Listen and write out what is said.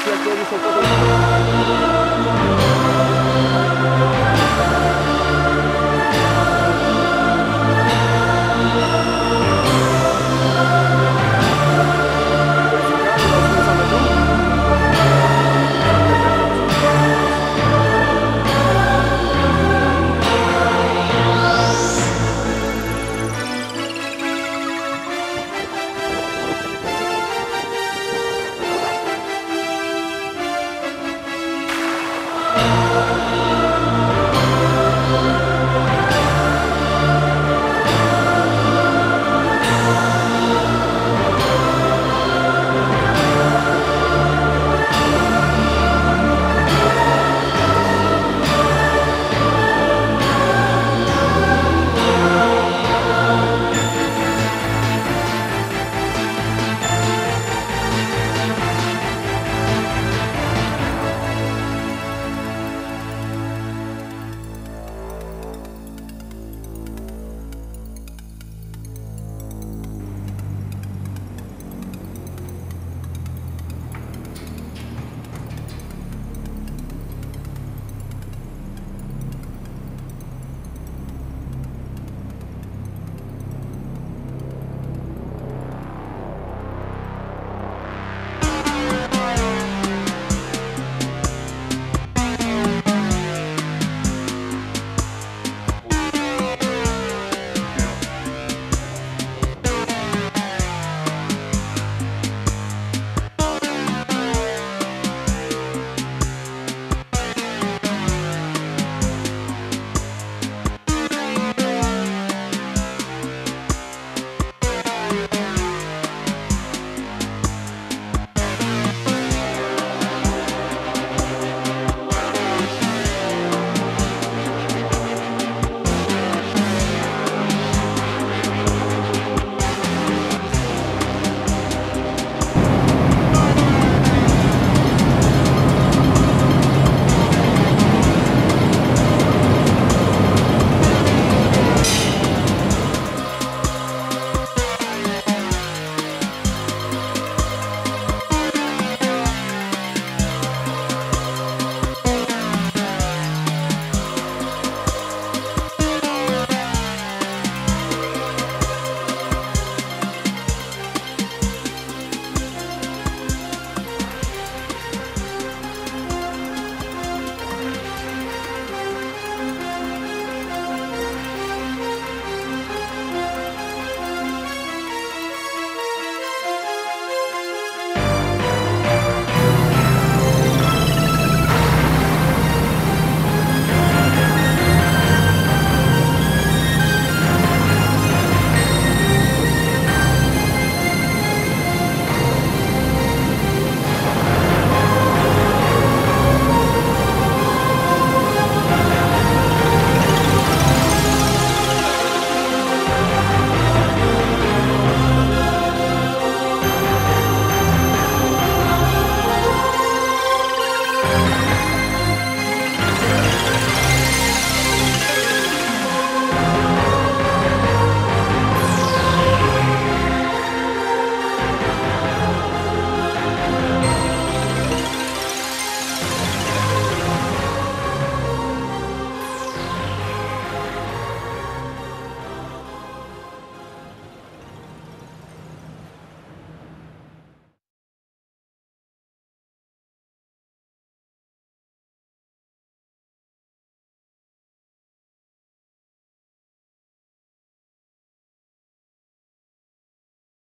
すき焼きより